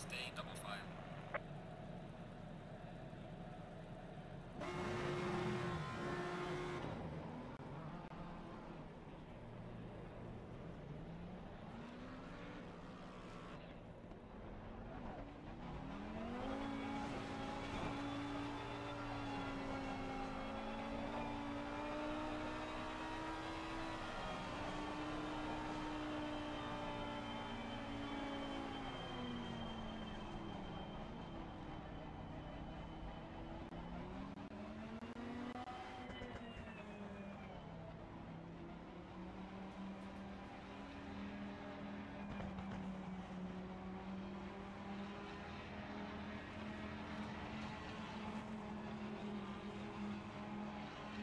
Stay double file.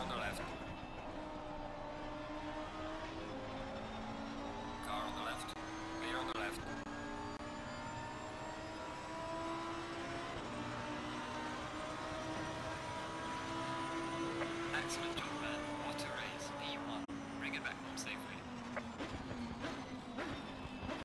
on the left. Car on the left. Clear on the left. Excellent.